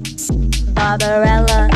Barbarella. Barbarella,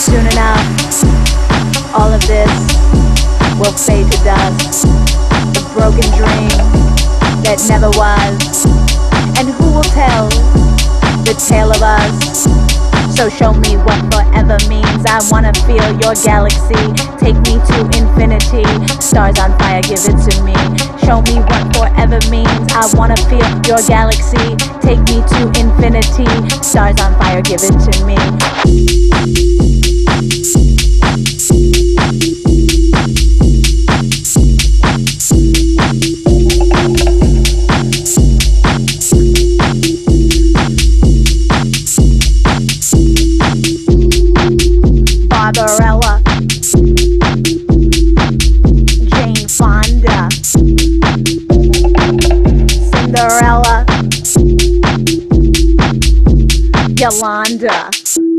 soon enough, all of this will fade to dust. A broken dream that never was. And who will tell the tale of us? So show me what forever means. I wanna feel your galaxy. Take me to infinity. Stars on fire, give it to me. Show me what forever means. I wanna feel your galaxy. Take me to infinity. Stars on fire, give it to me. Cinderella, Yolanda.